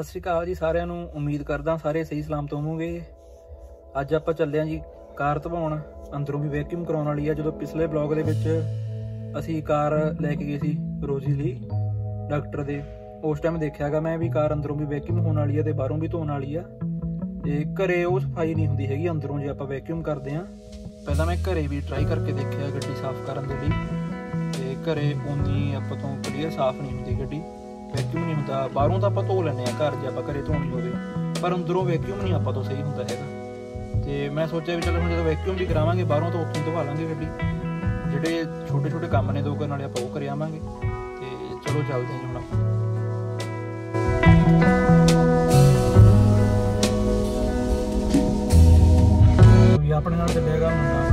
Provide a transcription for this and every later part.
ਸਤਿ ਸ਼੍ਰੀ ਅਕਾਲ ਜੀ ਸਾਰਿਆਂ ਨੂੰ। ਉਮੀਦ ਕਰਦਾ ਸਾਰੇ ਸਹੀ ਸਲਾਮਤ ਹੋਵੋਗੇ। ਅੱਜ ਆਪਾਂ ਚੱਲੇ ਆਂ ਜੀ ਕਾਰ ਧਵਾਉਣ। ਅੰਦਰੋਂ ਵੀ ਵੈਕਿਊਮ ਕਰਾਉਣ ਵਾਲੀ ਆ। ਜਦੋਂ ਪਿਛਲੇ ਬਲੌਗ ਦੇ ਵਿੱਚ ਅਸੀਂ ਕਾਰ ਲੈ ਕੇ ਗਏ ਸੀ ਰੋਜ਼ੀ ਲਈ ਡਾਕਟਰ ਦੇ। ਉਸ ਟਾਈਮ ਦੇਖਿਆਗਾ ਮੈਂ ਵੀ ਕਾਰ ਅੰਦਰੋਂ ਵੀ ਵੈਕਿਊਮ ਹੋਣ ਵਾਲੀ ਆ ਤੇ ਬਾਹਰੋਂ ਵੀ ਧੋਣ ਵਾਲੀ ਆ। ਤੇ ਘਰੇ ਉਹ ਸਫ਼ਾਈ ਨਹੀਂ ਹੁੰਦੀ ਹੈਗੀ। ਅੰਦਰੋਂ ਜੇ ਆਪਾਂ ਵੈਕਿਊਮ ਕਰਦੇ ਆ ਪਹਿਲਾਂ ਮੈਂ ਘਰੇ ਵੀ ਟਰਾਈ ਕਰਕੇ ਦੇਖਿਆ ਗੱਡੀ ਸਾਫ਼ ਕਰਨ ਦੇ ਲਈ। ਤੇ ਘਰੇ ਉਨੀ ਆਪਾਂ ਤੋਂ ਕਲੀਅਰ ਸਾਫ਼ ਨਹੀਂ ਹੁੰਦੀ ਗੱਡੀ। ਵੈਕਿਊਮ ਨਹੀਂ ਹੁੰਦਾ, ਬਾਹਰੋਂ ਤਾਂ ਆਪਾਂ ਧੋ ਲੈਂਦੇ ਆ ਘਰ ਜੇ ਆਪਾਂ ਘਰੇ ਧੋਣੀ ਹੋਵੇ। ਪਰ ਅੰਦਰੋਂ ਵੈਕਿਊਮ ਨਹੀਂ ਆਪਾਂ ਤੋਂ ਸਹੀ ਹੁੰਦਾ ਹੈਗਾ। ਤੇ ਮੈਂ ਸੋਚਿਆ ਵੀ ਚਲੋ ਹੁਣ ਜਦੋਂ ਵੈਕਿਊਮ ਵੀ ਕਰਾਵਾਂਗੇ, ਬਾਹਰੋਂ ਤਾਂ ਉੱਥੋਂ ਧਵਾ ਲਾਂਗੇ ਗੱਡੀ। ਜਿਹੜੇ ਛੋਟੇ ਛੋਟੇ ਕੰਮ ਨੇ ਦੋ ਕਰਨ ਵਾਲੇ ਆਪਾਂ ਉਹ ਕਰ ਆਵਾਂਗੇ। ਤੇ ਚਲੋ ਚੱਲਦੇ ਹਾਂ ਹੁਣ ਆਪਾਂ। ਆਪਣੇ ਨਾਲ ਚੱਲੇਗਾ ਮੁੰਡਾ।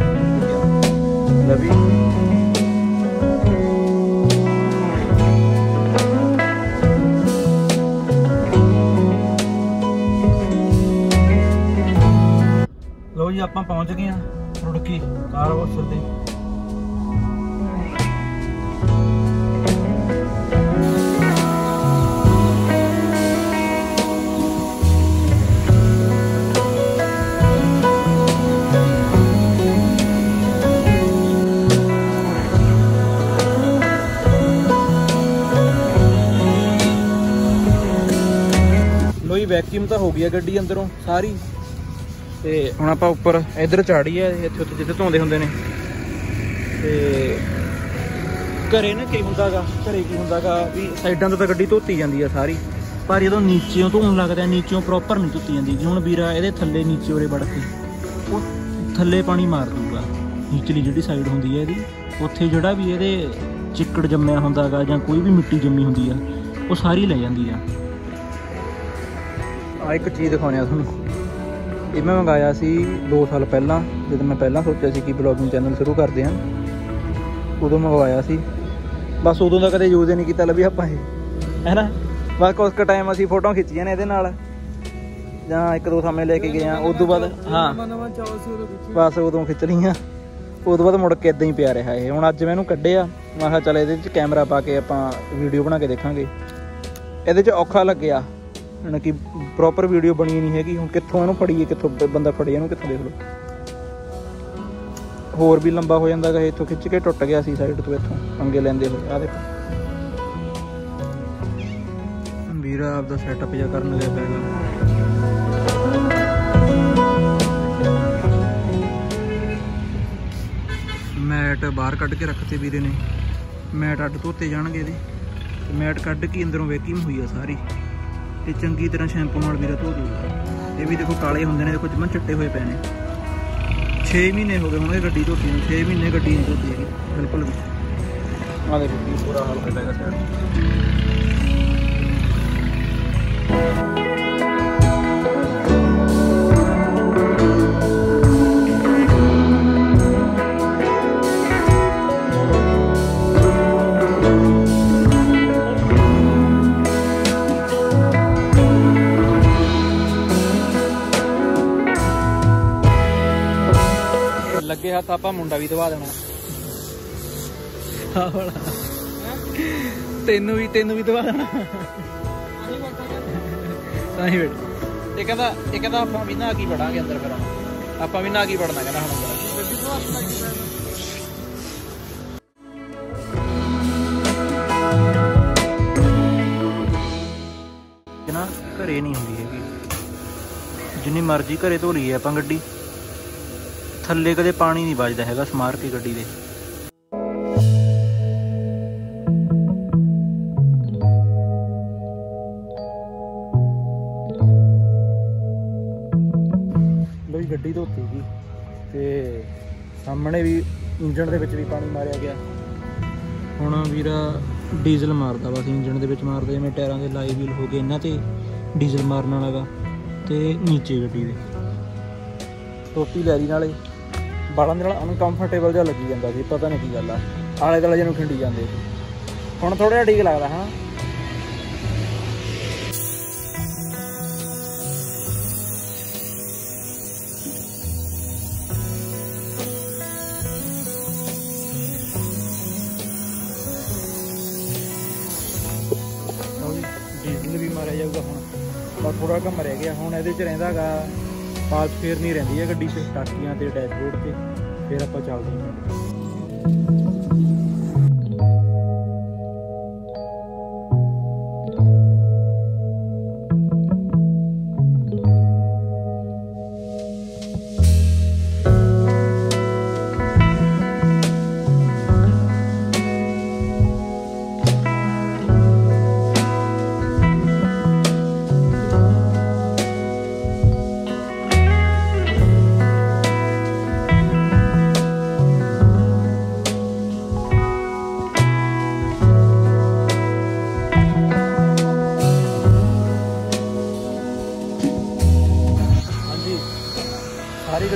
ਨਵੀ। ਆਪਾਂ ਪਹੁੰਚ ਗਏ ਆ ਰੁੜਕੀ ਕਾਰ ਵਾਸ਼ਰ ਤੇ। ਲੋਈ ਵੈਕਿਊਮ ਤਾਂ ਹੋ ਗਈ ਆ ਗੱਡੀ ਅੰਦਰੋਂ, ਸਾਰੀ। ਤੇ ਹੁਣ ਆਪਾਂ ਉੱਪਰ ਇੱਧਰ ਚਾੜੀ ਆ ਇੱਥੇ ਉੱਥੇ ਜਿੱਥੇ ਧੋਂਦੇ ਹੁੰਦੇ ਨੇ। ਤੇ ਘਰੇ ਨਾ ਕੀ ਹੁੰਦਾਗਾ, ਘਰੇ ਕੀ ਹੁੰਦਾਗਾ ਵੀ ਸਾਈਡਾਂ ਤੋਂ ਤਾਂ ਗੱਡੀ ਧੋਤੀ ਜਾਂਦੀ ਆ ਸਾਰੀ। ਪਰ ਜਦੋਂ ਨੀਚੇੋਂ ਧੋਣ ਲੱਗਦਾ ਨੀਚੇੋਂ ਪ੍ਰੋਪਰ ਨਹੀਂ ਧੋਤੀ ਜਾਂਦੀ। ਜਿਵੇਂ ਹੁਣ ਵੀਰਾ ਇਹਦੇ ਥੱਲੇ ਨੀਚੇ ਉਰੇ ਵੜ ਕੇ ਉਹ ਥੱਲੇ ਪਾਣੀ ਮਾਰ ਦੂਗਾ ਨੀਚਲੀ ਜਿਹੜੀ ਸਾਈਡ ਹੁੰਦੀ ਹੈ ਇਹਦੀ, ਉੱਥੇ ਜਿਹੜਾ ਵੀ ਇਹਦੇ ਚਿੱਕੜ ਜੰਮਿਆ ਹੁੰਦਾਗਾ ਜਾਂ ਕੋਈ ਵੀ ਮਿੱਟੀ ਜੰਮੀ ਹੁੰਦੀ ਆ, ਉਹ ਸਾਰੀ ਲੈ ਜਾਂਦੀ ਆ। ਆ ਇੱਕ ਚੀਜ਼ ਦਿਖਾਉਣੀ ਆ ਤੁਹਾਨੂੰ। ਇਹ ਮੈਂ ਮੰਗਾਇਆ ਸੀ 2 ਸਾਲ ਪਹਿਲਾਂ ਜਦੋਂ ਮੈਂ ਪਹਿਲਾਂ ਸੋਚਿਆ ਸੀ ਕਿ ਬਲੌਗਿੰਗ ਚੈਨਲ ਸ਼ੁਰੂ ਕਰਦੇ ਹਾਂ ਉਦੋਂ ਮੰਗਵਾਇਆ ਸੀ। ਬਸ ਉਦੋਂ ਦਾ ਕਦੇ ਯੂਜ਼ ਹੀ ਨਹੀਂ ਕੀਤਾ ਲੱਭੀ ਆਪਾਂ ਇਹ। ਹੈਨਾ? ਬਸ ਕੁਝ ਕੁ ਟਾਈਮ ਅਸੀਂ ਫੋਟੋਆਂ ਖਿੱਚੀਆਂ ਨੇ ਇਹਦੇ ਨਾਲ। ਜਾਂ ਇੱਕ ਦੋ ਸਾਹਮਣੇ ਲੈ ਕੇ ਗਏ ਆ। ਉਦੋਂ ਬਾਅਦ ਹਾਂ। ਬਸ ਉਦੋਂ ਖਿੱਚ ਲਈਆਂ। ਉਦੋਂ ਬਾਅਦ ਮੁੜ ਕੇ ਇਦਾਂ ਹੀ ਪਿਆ ਰਿਹਾ ਇਹ। ਹੁਣ ਅੱਜ ਮੈਂ ਇਹਨੂੰ ਕੱਢਿਆ। ਮੈਂ ਕਿਹਾ ਚੱਲ ਇਹਦੇ ਵਿੱਚ ਕੈਮਰਾ ਪਾ ਕੇ ਆਪਾਂ ਵੀਡੀਓ ਬਣਾ ਕੇ ਦੇਖਾਂਗੇ। ਇਹਦੇ 'ਚ ਔਖਾ ਲੱਗਿਆ। ਹੁਣ ਕਿ ਪ੍ਰੋਪਰ ਵੀਡੀਓ ਬਣੀ ਨਹੀਂ ਹੈਗੀ, ਹੁਣ ਕਿੱਥੋਂ ਇਹਨੂੰ ਫੜੀਏ, ਕਿੱਥੋਂ ਬ- ਬੰਦਾ ਫੜੇ ਇਹਨੂੰ, ਕਿੱਥੋਂ ਦੇਖ ਲਓ। ਹੋਰ ਵੀ ਲੰਬਾ ਹੋ ਜਾਂਦਾ ਗਾ ਇਹ ਇੱਥੋਂ ਖਿੱਚ ਕੇ ਟੁੱਟ ਗਿਆ ਸੀ ਸਾਈਡ ਤੋਂ ਇੱਥੋਂ ਅੰਗੇ ਲੈਂਦੇ ਹੋਏ ਆ ਦੇਖੋ। ਵੀਰਾ ਆਪਦਾ ਸੈਟਅਪ ਜਿਹਾ ਕਰਨ ਗਿਆ ਪੈਗਾ ਮੈਟ ਬਾਹਰ ਕੱਢ ਕੇ ਰੱਖਤੇ ਵੀਰੇ ਨੇ। ਮੈਟ ਅੱਡ ਧੋਤੇ ਜਾਣਗੇ ਇਹਦੇ। ਤੇ ਮੈਟ ਕੱਢ ਕੇ ਅੰਦਰੋਂ ਵੈਕਿਊਮ ਹੋਈ ਆ ਸਾਰੀ। ਤੇ ਚੰਗੀ ਤਰ੍ਹਾਂ ਸ਼ੈਂਪੂ ਨਾਲ ਵੀਰਾ ਧੋ ਦੂਗਾ। ਇਹ ਵੀ ਦੇਖੋ ਕਾਲੇ ਹੁੰਦੇ ਨੇ, ਦੇਖੋ ਜਮਾਂ ਚਿੱਟੇ ਹੋਏ ਪਏ ਨੇ। 6 ਮਹੀਨੇ ਹੋ ਗਏ ਹੁਣ ਇਹ ਗੱਡੀ ਧੋਤੀ ਨੂੰ 6 ਮਹੀਨੇ ਗੱਡੀ ਨਹੀਂ ਧੋਤੀ ਹੈਗੀ, ਬਿਲਕੁਲ ਵੀ। ਆ ਦੇਖੋ ਕੀ ਹਾਲ ਹੋਇਆ ਹੈਗਾ ਸਾਈਡ ਲੱਗੇ ਹੱਥ ਆਪਾਂ ਮੁੰਡਾ ਵੀ ਦਵਾ ਦੇਣਾ। ਆਹ ਵਾਲਾ। ਤੈਨੂੰ ਵੀ ਤੈਨੂੰ ਵੀ ਦਵਾ ਦੇਣਾ। ਤਾਂ ਹੀ ਬੇਟ ਇਹ ਕਹਿੰਦਾ ਇਹ ਕਹਿੰਦਾ ਆਪਾਂ ਵੀ ਨਾ ਕੀ ਪੜਾਂਗੇ ਅੰਦਰ ਫਿਰ। ਆਪਾਂ ਵੀ ਨਾ ਕੀ ਪੜਨਾ ਕਹਿੰਦਾ ਹੁਣ ਅੰਦਰ। ਨਾ ਘਰੇ ਨਹੀਂ ਹੁੰਦੀ ਹੈਗੀ। ਜਿੰਨੀ ਮਰਜ਼ੀ ਘਰੇ ਧੋ ਲਈਏ ਆਪਾਂ ਗੱਡੀ। ਥੱਲੇ ਕਦੇ ਪਾਣੀ ਨਹੀਂ ਵੱਜਦਾ ਹੈਗਾ ਸਮਾਰ ਕੇ ਗੱਡੀ ਦੇ। ਲੋਈ ਗੱਡੀ ਧੋਤੀ ਗਈ ਤੇ ਸਾਹਮਣੇ ਵੀ ਇੰਜਣ ਦੇ ਵਿੱਚ ਵੀ ਪਾਣੀ ਮਾਰਿਆ ਗਿਆ। ਹੁਣ ਵੀਰਾ ਡੀਜ਼ਲ ਮਾਰਦਾ ਬਸ ਇੰਜਣ ਦੇ ਵਿੱਚ ਮਾਰਦਾ ਜਿਵੇਂ ਟਾਇਰਾਂ ਦੇ ਲਾਈ ਵੀਲ ਹੋ ਗਏ, ਇਹਨਾਂ ਤੇ ਡੀਜ਼ਲ ਮਾਰਨ ਵਾਲਾਗਾ ਤੇ ਨੀਚੇ ਗੱਡੀ ਦੇ। ਟੋਪੀ ਲੈ ਲਈ ਨਾਲੇ। ਬਾਲਾਂ ਦੇ ਨਾਲ ਅਨਕੰਫਰਟੇਬਲ ਜਿਹਾ ਲੱਗੀ ਜਾਂਦਾ ਸੀ, ਪਤਾ ਨਹੀਂ ਕੀ ਗੱਲ ਆ। ਆਲੇ ਦੁਆਲੇ ਜਿਹਨੂੰ ਖਿੰਡੀ ਜਾਂਦੇ ਹੁਣ ਥੋੜਾ ਜਿਹਾ ਠੀਕ ਲੱਗਦਾ, ਹਾਂ। ਡੀਜ਼ਲ ਵੀ ਮਾਰਿਆ ਜਾਊਗਾ ਹੁਣ। ਬਸ ਥੋੜਾ ਕੰਮ ਰਹਿ ਗਿਆ, ਹੁਣ ਇਹਦੇ 'ਚ ਰਹਿੰਦਾਗਾ ਪਾਲ ਫੇਰ ਨਹੀਂ ਰਹਿੰਦੀ ਹੈ ਗੱਡੀ 'ਚ ਟਾਕੀਆਂ ਤੇ ਡੈਸ਼ਬੋਰਡ ਤੇ, ਫਿਰ ਆਪਾਂ ਚੱਲਦੇ ਹਾਂ।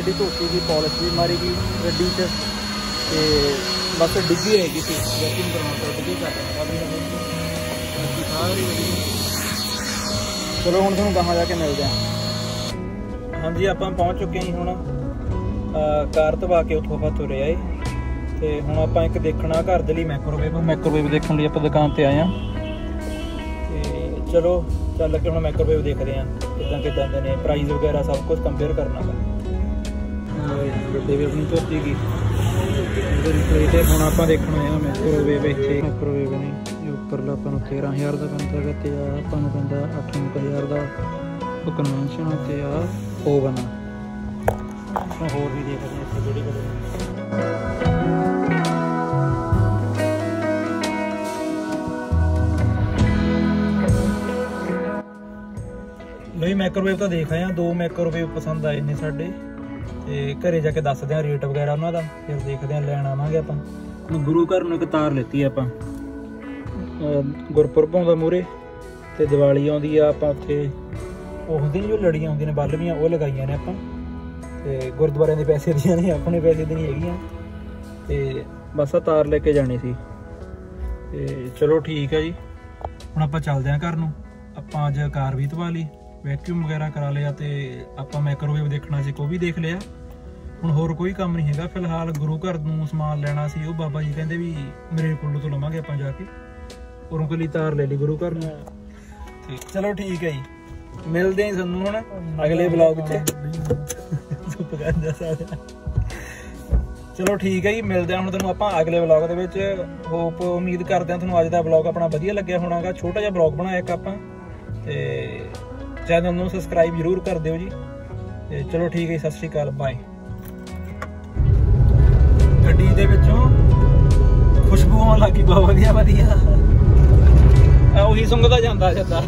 ਗੱਡੀ ਧੋਤੀ ਗਈ ਪਾਲਿਸ਼ ਵੀ ਮਾਰੀ ਗਈ ਗੱਡੀ 'ਚ ਤੇ ਬਸ ਡਿੱਗੀ ਹੈਗੀ ਸੀ। ਵੈਕਿੰਗ ਕਰਾਉਣ ਡਿੱਗੀ ਕਰ ਰਹੇ ਸਾਰੀ ਗੱਡੀ ਚਲੋ ਹੁਣ ਤੁਹਾਨੂੰ ਗਾਹਾਂ ਜਾ ਕੇ ਮਿਲਦੇ ਹਾਂ। ਹਾਂਜੀ, ਆਪਾਂ ਪਹੁੰਚ ਚੁੱਕੇ ਹਾਂ ਹੁਣ ਕਾਰ ਧਵਾ ਕੇ ਉੱਥੋਂ ਆਪਾਂ ਤੁਰੇ ਆਏ। ਤੇ ਹੁਣ ਆਪਾਂ ਇੱਕ ਦੇਖਣਾ ਘਰ ਦੇ ਲਈ ਮਾਈਕ੍ਰੋਵੇਵ ਮਾਈਕ੍ਰੋਵੇਵ ਦੇਖਣ ਲਈ ਆਪਾਂ ਦੁਕਾਨ ਤੇ ਆਏ ਆ ਤੇ ਚਲੋ, ਚੱਲ ਕੇ ਹੁਣ ਮਾਈਕ੍ਰੋਵੇਵ ਦੇਖਦੇ ਆ ਕਿਦਾਂ ਕਿਦਾਂ ਦੇ ਨੇ ਪ੍ਰਾਈਸ ਵਗੈਰਾ ਸਭ ਕੁਝ ਕੰਪੇਅਰ ਕਰਨਾ ਵਾ। ਵੱਡੇ ਵੀ ਆਪਣੀ ਧੋਤੀ ਗਈ ਇਹਦੇ ਰਿਪਲੇ ਤੇ ਹੁਣ ਆਪਾਂ ਦੇਖਣਾ ਆ ਮਾਈਕ੍ਰੋਵੇਵ ਇੱਥੇ। ਮਾਈਕ੍ਰੋਵੇਵ ਨੇ, ਇਹ ਉੱਪਰਲਾ ਆਪਾਂ ਨੂੰ 13000 ਦਾ ਪੈਂਦਾ ਹੈਗਾ ਤੇ ਆ ਆਪਾਂ ਨੂੰ ਪੈਂਦਾ 8000 ਦਾ ਉਹ ਕਨਵੈਨਸ਼ਨ ਤੇ ਆ ਓਵਨ ਆ। ਹੋਰ ਵੀ ਦੇਖਦੇ ਹਾਂ ਇੱਥੇ ਜਿਹੜੀ ਗੱਲ ਨਹੀਂ ਮਾਈਕ੍ਰੋਵੇਵ ਤਾਂ ਦੇਖ ਆਏ ਦੋ ਮਾਈਕ੍ਰੋਵੇਵ ਪਸੰਦ ਆਏ ਨੇ ਸਾਡੇ। ਤੇ ਘਰੇ ਜਾ ਕੇ ਦੱਸਦੇ ਆ ਰੇਟ ਵਗੈਰਾ ਉਹਨਾਂ ਦਾ, ਫਿਰ ਦੇਖਦੇ ਆ ਲੈਣ ਆਵਾਂਗੇ ਆਪਾਂ। ਹੁਣ ਗੁਰੂ ਘਰ ਨੂੰ ਇੱਕ ਤਾਰ ਲੈਤੀ ਆਪਾਂ। ਗੁਰਪੁਰਬ ਆਉਂਦਾ ਮੂਰੇ ਤੇ ਦੀਵਾਲੀ ਆਉਂਦੀ ਆ ਆਪਾਂ ਉੱਥੇ। ਉਸ ਦਿਨ ਜੋ ਲੜੀਆਂ ਹੁੰਦੀਆਂ ਨੇ, ਬੱਲਵੀਆਂ, ਉਹ ਲਗਾਈਆਂ ਨੇ ਆਪਾਂ। ਤੇ ਗੁਰਦੁਆਰਿਆਂ ਦੇ ਪੈਸੇ ਦੀਆਂ ਨੇ, ਆਪਣੇ ਪੈਸੇ ਦੀ ਨਹੀਂ ਹੈਗੀਆਂ। ਤੇ ਬਸ ਆ ਤਾਰ ਲੈ ਕੇ ਜਾਣੀ ਸੀ। ਤੇ ਚਲੋ ਠੀਕ ਹੈ ਜੀ। ਹੁਣ ਆਪਾਂ ਚੱਲਦੇ ਆਂ ਘਰ ਨੂੰ। ਆਪਾਂ ਅੱਜ ਕਾਰ ਵੀ ਧਵਾ ਲਈ ਵੈਕਿਊਮ ਵਗੈਰਾ ਕਰਾ ਲਿਆ ਤੇ ਆਪਾਂ ਮਾਈਕ੍ਰੋਵੇਵ ਦੇਖਣਾ ਸੀ, ਉਹ ਵੀ ਦੇਖ ਲਿਆ। ਹੁਣ ਹੋਰ ਕੋਈ ਕੰਮ ਨਹੀਂ ਹੈਗਾ। ਫਿਲਹਾਲ ਗੁਰੂ ਘਰ ਨੂੰ ਸਮਾਨ ਲੈਣਾ ਸੀ ਉਹ ਬਾਬਾ ਜੀ ਕਹਿੰਦੇ ਵੀ ਮੇਰੇ ਕੋਲੋਂ ਤੋਂ ਲਵਾਂਗੇ ਆਪਾਂ ਜਾ ਕੇ। ਉਰੋਂ ਕੋਲੀ ਤਾਰ ਲੈ ਲਈ ਗੁਰੂ ਘਰ ਨੂੰ। ਤੇ ਚਲੋ ਠੀਕ ਹੈ ਜੀ। ਮਿਲਦੇ ਹਾਂ ਤੁਹਾਨੂੰ ਹੁਣ ਅਗਲੇ ਵਲੌਗ 'ਚ ਚੁੱਪ ਕਰ ਜਾ ਸਾਰਿਆ ਚਲੋ ਠੀਕ ਹੈ ਜੀ ਮਿਲਦੇ ਹਾਂ ਹੁਣ ਤੁਹਾਨੂੰ ਆਪਾਂ ਅਗਲੇ ਵਲੌਗ ਦੇ ਵਿੱਚ। ਹੋਪ ਉਮੀਦ ਕਰਦੇ ਹਾਂ ਤੁਹਾਨੂੰ ਅੱਜ ਦਾ ਵਲੌਗ ਆਪਣਾ ਵਧੀਆ ਲੱਗਿਆ ਹੋਣਾਗਾ। ਛੋਟਾ ਜਿਹਾ ਵਲੌਗ ਬਣਾਇਆ ਇੱਕ ਆਪਾਂ। ਤੇ ਚੈਨਲ ਨੂੰ ਸਬਸਕ੍ਰਾਈਬ ਜ਼ਰੂਰ ਕਰ ਦਿਓ ਜੀ। ਤੇ ਚਲੋ ਠੀਕ ਹੈ ਸਤਿ ਸ਼੍ਰੀ ਅਕਾਲ ਬਾਏ ਗੱਡੀ ਦੇ ਵਿੱਚੋਂ ਖੁਸ਼ਬੂ ਆਉਣ ਲੱਗੀ ਬਹੁਤ ਵਧੀਆ ਵਧੀਆ। ਉਹੀ ਸੁੰਘਦਾ ਜਾਂਦਾ ਜਾਂਦਾ।